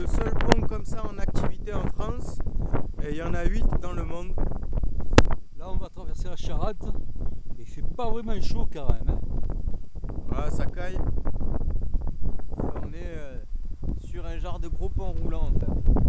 le seul pont comme ça en activité en France et il y en a 8 dans le monde. Là, on va traverser la Charente et il fait pas vraiment chaud quand même. Voilà, ça caille. On est euh, sur un genre de gros pont roulant en fait.